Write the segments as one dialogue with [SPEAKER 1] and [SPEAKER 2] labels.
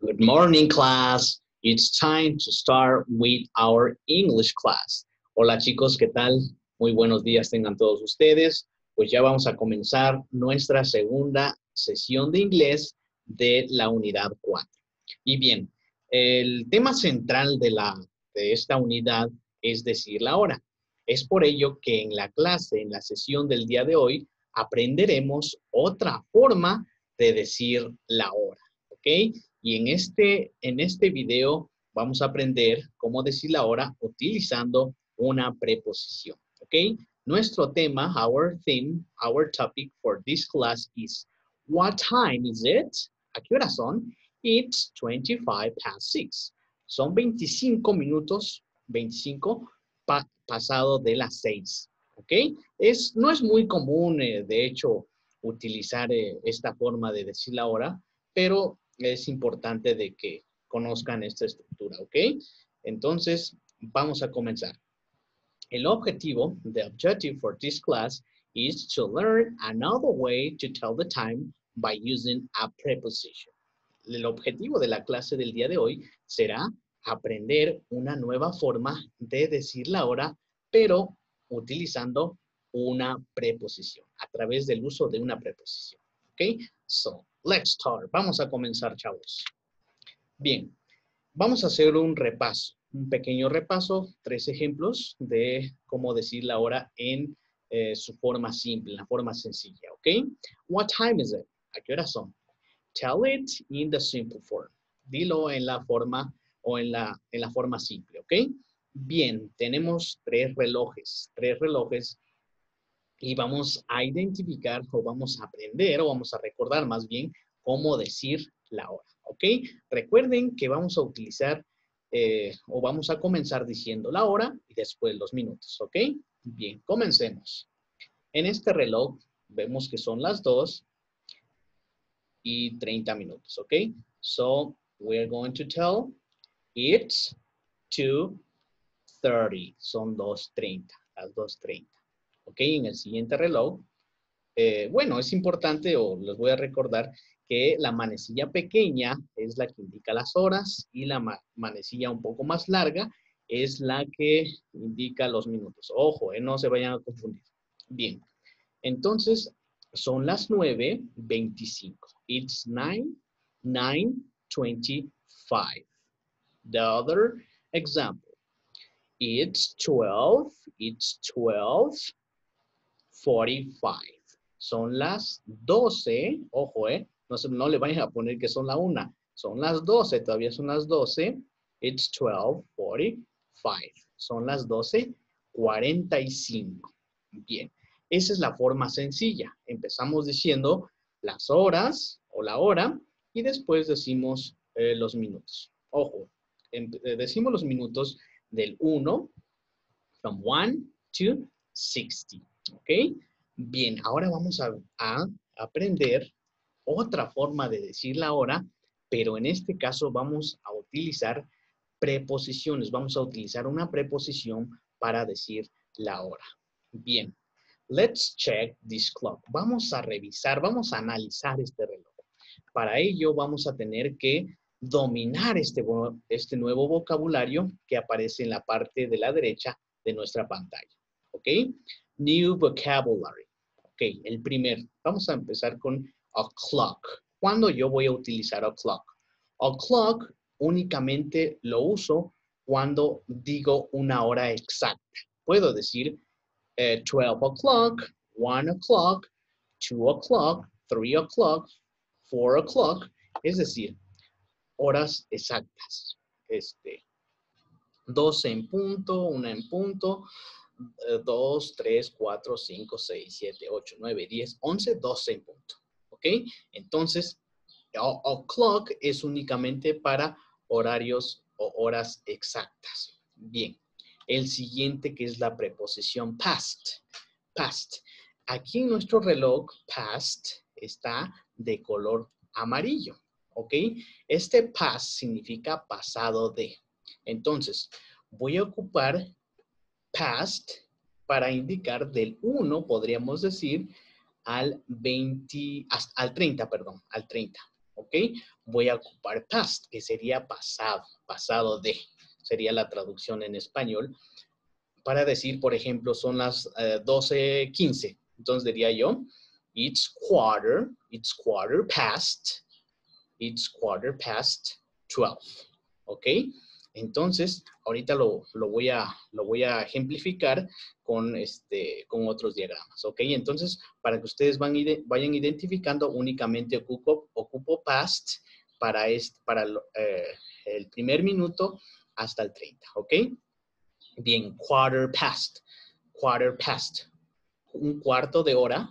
[SPEAKER 1] Good morning, class. It's time to start with our English class. Hola, chicos, ¿qué tal? Muy buenos días tengan todos ustedes. Pues ya vamos a comenzar nuestra segunda sesión de inglés de la unidad 4. Y bien, el tema central de, la, de esta unidad es decir la hora. Es por ello que en la clase, en la sesión del día de hoy, aprenderemos otra forma de decir la hora, ¿ok? Y en este, en este video vamos a aprender cómo decir la hora utilizando una preposición, ¿ok? Nuestro tema, our theme, our topic for this class is What time is it? ¿A qué son? It's 25 past 6. Son 25 minutos, 25 pasado de las 6. ¿Ok? Es, no es muy común, eh, de hecho, utilizar eh, esta forma de decir la hora, pero es importante de que conozcan esta estructura, ¿ok? Entonces, vamos a comenzar. El objetivo, the objective for this class is to learn another way to tell the time by using a preposition. El objetivo de la clase del día de hoy será aprender una nueva forma de decir la hora, pero utilizando una preposición, a través del uso de una preposición. ¿Ok? So, let's start. Vamos a comenzar, chavos. Bien, vamos a hacer un repaso, un pequeño repaso, tres ejemplos de cómo decir la hora en eh, su forma simple, la forma sencilla, ¿ok? What time is it? ¿A qué hora son? Tell it in the simple form. Dilo en la forma o en la, en la forma simple, ¿ok? Bien, tenemos tres relojes, tres relojes y vamos a identificar o vamos a aprender o vamos a recordar más bien cómo decir la hora, ¿ok? Recuerden que vamos a utilizar eh, o vamos a comenzar diciendo la hora y después los minutos, ¿ok? Bien, comencemos. En este reloj vemos que son las 2 y 30 minutos, ¿ok? So, we're going to tell it's 2.30, son 2.30, las 2.30. ¿ok? En el siguiente reloj, eh, bueno, es importante o les voy a recordar que la manecilla pequeña es la que indica las horas y la manecilla un poco más larga es la que indica los minutos. Ojo, eh, no se vayan a confundir. Bien, entonces son las 9.25. It's 9, 9.25. The other example, it's 12, it's 12, 45. Son las 12, ojo, eh, no, no le vayan a poner que son la una. Son las 12, todavía son las 12. It's 12.45. Son las 12.45. Bien, esa es la forma sencilla. Empezamos diciendo las horas o la hora y después decimos eh, los minutos. Ojo, em, eh, decimos los minutos del 1, from 1 to 60. ¿Ok? Bien, ahora vamos a, aprender otra forma de decir la hora, pero en este caso vamos a utilizar preposiciones. Vamos a utilizar una preposición para decir la hora. Bien, let's check this clock. Vamos a revisar, vamos a analizar este reloj. Para ello vamos a tener que dominar este, este nuevo vocabulario que aparece en la parte de la derecha de nuestra pantalla. ¿Ok? New vocabulary. Ok, el primer. Vamos a empezar con o'clock. ¿Cuándo yo voy a utilizar o'clock? O'clock únicamente lo uso cuando digo una hora exacta. Puedo decir 12 eh, o'clock, 1 o'clock, 2 o'clock, 3 o'clock, 4 o'clock. Es decir, horas exactas. Este, 12 en punto, 1 en punto, 2, 3, 4, 5, 6, 7, 8, 9, 10, 11, 12 en punto. ¿Ok? Entonces, o'clock es únicamente para horarios o horas exactas. Bien. El siguiente que es la preposición past. Past. Aquí en nuestro reloj, past está de color amarillo. ¿Ok? Este past significa pasado de. Entonces, voy a ocupar past para indicar del 1, podríamos decir, al 20, al 30, perdón, al 30. ¿ok? Voy a ocupar past, que sería pasado, pasado de, sería la traducción en español, para decir, por ejemplo, son las 12.15. Eh, Entonces diría yo, it's quarter, it's quarter past, it's quarter past 12, ¿ok? Entonces, ahorita lo, voy, a, lo voy a ejemplificar con, este, con otros diagramas, ¿ok? Entonces, para que ustedes van, vayan identificando, únicamente ocupo, ocupo past para, para eh, el primer minuto hasta el 30, ¿ok? Bien, quarter past, quarter past, un cuarto de hora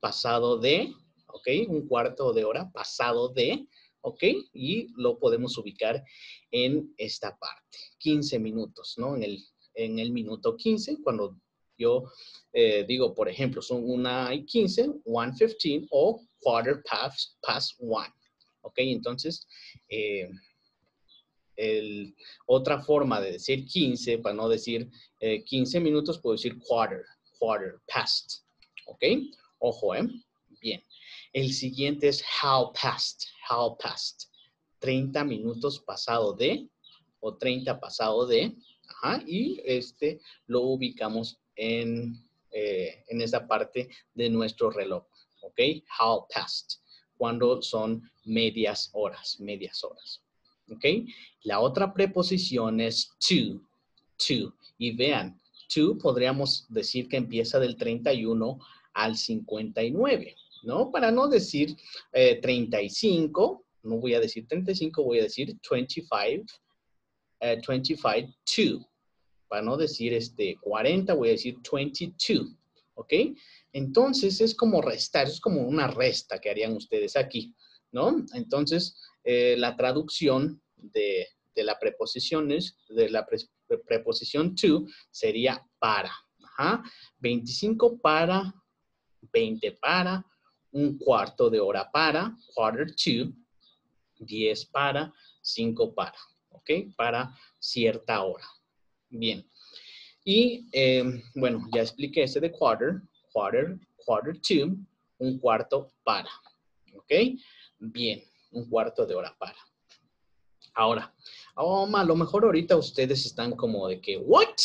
[SPEAKER 1] pasado de, ¿ok? Un cuarto de hora pasado de, ¿ok? Y lo podemos ubicar en esta parte, 15 minutos, ¿no? En el, en el minuto 15, cuando yo eh, digo, por ejemplo, son una y 15, 1.15 o quarter past, past one, ¿ok? Entonces, eh, el, otra forma de decir 15, para no decir 15 eh, minutos, puedo decir quarter, quarter past, ¿ok? Ojo, ¿eh? Bien. El siguiente es how past, how past. 30 minutos pasado de, o 30 pasado de, y este lo ubicamos en, eh, en esa parte de nuestro reloj, ¿ok? How past, cuando son medias horas, medias horas, ¿ok? La otra preposición es to, to, y vean, to podríamos decir que empieza del 31 al 59, ¿no? Para no decir 35, eh, no voy a decir 35, voy a decir 25, 25 to. Para no decir este 40, voy a decir 22, ¿ok? Entonces es como restar, es como una resta que harían ustedes aquí, ¿no? Entonces eh, la traducción de, la preposición es, de la preposición to sería para. Ajá. 25 para 20 para, un cuarto de hora para, quarter to, 10 para, 5 para, ¿ok? Para cierta hora. Bien. Y em, bueno, ya expliqué ese de quarter, quarter, quarter to, un cuarto para, ¿ok? Bien, un cuarto de hora para. Ahora, oh, a lo mejor ahorita ustedes están como de que, ¿what?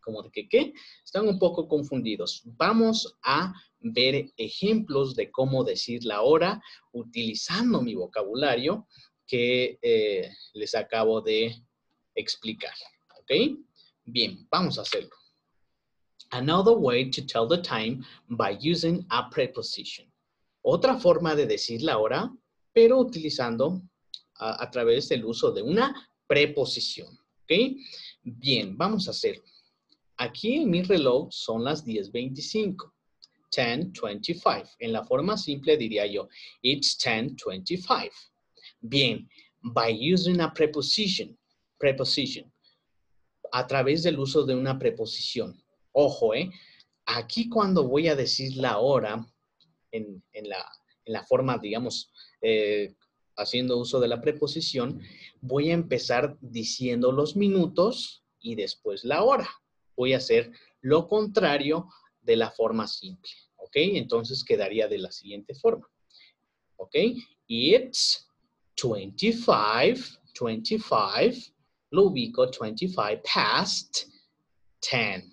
[SPEAKER 1] Como de que, ¿qué? Están un poco confundidos. Vamos a ver ejemplos de cómo decir la hora utilizando mi vocabulario que eh, les acabo de explicar. ¿Ok? Bien, vamos a hacerlo. Another way to tell the time by using a preposition. Otra forma de decir la hora, pero utilizando a, a través del uso de una preposición. ¿Ok? Bien, vamos a hacerlo. Aquí en mi reloj son las 10.25. 10.25. En la forma simple diría yo, it's 10.25. Bien, by using a preposition, preposition, a través del uso de una preposición. Ojo, ¿eh? Aquí cuando voy a decir la hora, en, la, forma, digamos, eh, haciendo uso de la preposición, voy a empezar diciendo los minutos y después la hora. Voy a hacer lo contrario de la forma simple. ¿Ok? Entonces quedaría de la siguiente forma. ¿Ok? It's 25, 25, lo ubico 25 past 10.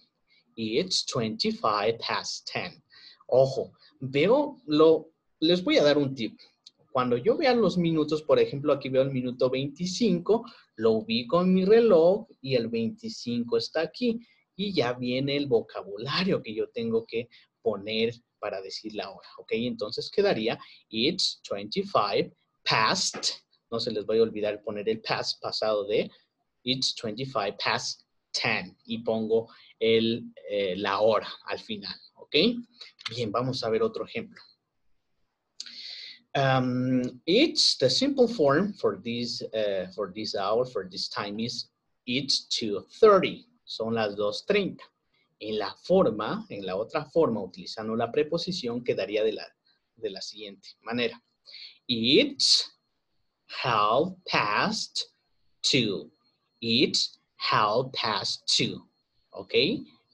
[SPEAKER 1] It's 25 past 10. Ojo, veo lo, les voy a dar un tip. Cuando yo vea los minutos, por ejemplo, aquí veo el minuto 25, lo ubico en mi reloj y el 25 está aquí. Y ya viene el vocabulario que yo tengo que poner para decir la hora, ¿ok? Entonces quedaría it's 25 past, no se les vaya a olvidar poner el past pasado de it's 25 past 10 y pongo el, eh, la hora al final, ¿ok? Bien, vamos a ver otro ejemplo. Um, it's the simple form for this, uh, for this hour, for this time is it's 2.30. Son las 2.30. En la forma, en la otra forma, utilizando la preposición, quedaría de la, de la siguiente manera. It's half past two. It's half past two. ¿Ok?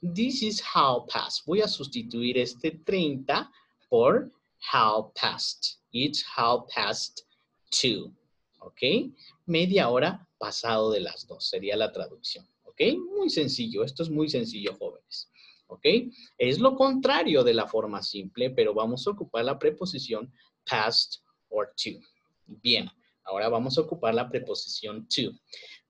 [SPEAKER 1] This is half past. Voy a sustituir este 30 por half past. It's half past two. ¿Ok? Media hora pasado de las dos sería la traducción. ¿Ok? Muy sencillo. Esto es muy sencillo, ¿Ok? Es lo contrario de la forma simple, pero vamos a ocupar la preposición past or to. Bien, ahora vamos a ocupar la preposición to.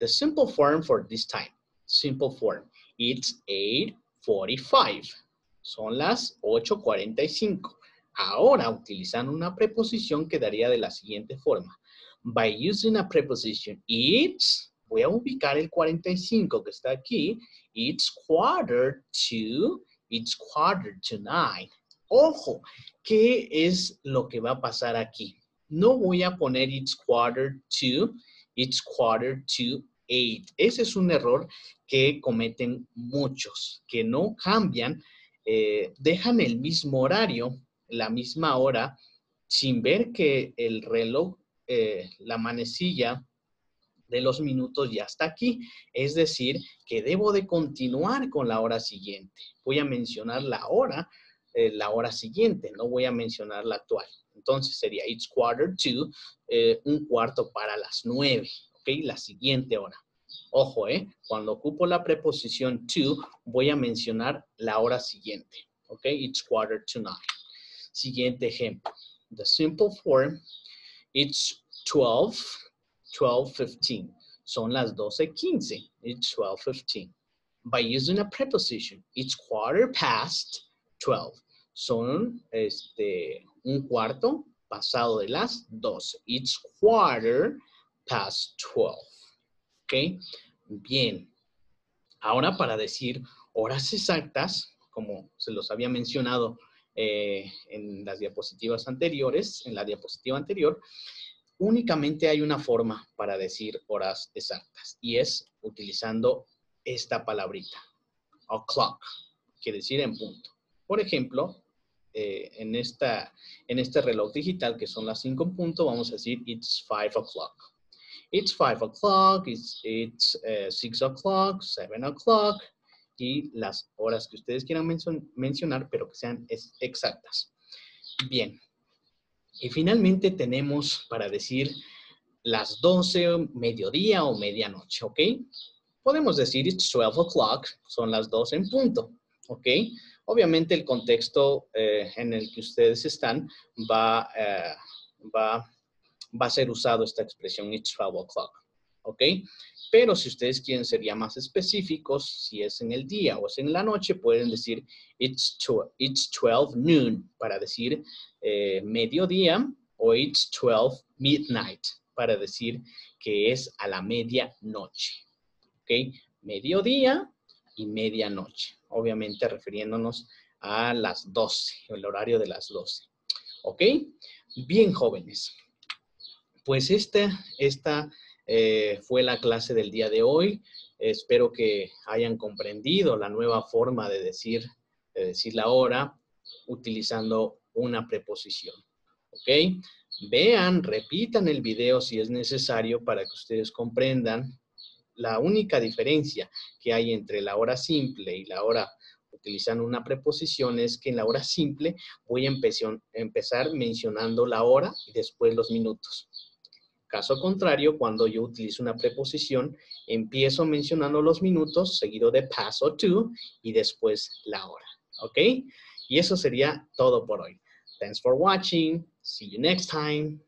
[SPEAKER 1] The simple form for this time. Simple form. It's 8.45. Son las 8.45. Ahora, utilizando una preposición quedaría de la siguiente forma. By using a preposition, it's, voy a ubicar el 45 que está aquí. It's quarter to, it's quarter to nine. Ojo, ¿qué es lo que va a pasar aquí? No voy a poner it's quarter to, it's quarter to eight. Ese es un error que cometen muchos, que no cambian, eh, dejan el mismo horario, la misma hora, sin ver que el reloj, eh, la manecilla de los minutos ya está aquí. Es decir, que debo de continuar con la hora siguiente. Voy a mencionar la hora, eh, la hora siguiente, no voy a mencionar la actual. Entonces sería it's quarter to, un cuarto para las nueve, ¿ok? La siguiente hora. Ojo, ¿eh? Cuando ocupo la preposición to, voy a mencionar la hora siguiente. ¿Ok? It's quarter to nine. Siguiente ejemplo. The simple form, it's 12, 12.15. Son las 12.15. It's 12.15. By using a preposition, it's quarter past 12. Son este, un cuarto pasado de las 12. It's quarter past 12. ¿Ok? Bien. Ahora para decir horas exactas, como se los había mencionado eh, en las diapositivas anteriores, en la diapositiva anterior, únicamente hay una forma para decir horas exactas y es utilizando esta palabrita, o'clock, quiere decir en punto. Por ejemplo, eh, en, esta, en este reloj digital que son las 5 en punto, vamos a decir it's 5 o'clock. It's 5 o'clock, it's, it's 6 uh, o'clock, 7 o'clock y las horas que ustedes quieran mencionar, pero que sean exactas. Bien. Y finalmente tenemos para decir las 12, mediodía o medianoche, ¿ok? Podemos decir it's 12 o'clock, son las 12 en punto, ¿ok? Obviamente el contexto eh, en el que ustedes están va, eh, va va a ser usado esta expresión it's 12 o'clock. ¿Ok? Pero si ustedes quieren ser ya más específicos, si es en el día o es en la noche, pueden decir it's, 12 noon para decir eh, mediodía o it's 12 midnight para decir que es a la medianoche. ¿Ok? Mediodía y medianoche. Obviamente refiriéndonos a las 12, el horario de las 12. ¿Ok? Bien, jóvenes pues esta, esta eh, fue la clase del día de hoy. Espero que hayan comprendido la nueva forma de decir, de decir la hora utilizando una preposición. ¿Ok? Vean, repitan el video si es necesario para que ustedes comprendan la única diferencia que hay entre la hora simple y la hora utilizando una preposición es que en la hora simple voy a empezar mencionando la hora y después los minutos. Caso contrario, cuando yo utilizo una preposición, empiezo mencionando los minutos, seguido de past o to, y después la hora. ¿Ok? Y eso sería todo por hoy. Thanks for watching. See you next time.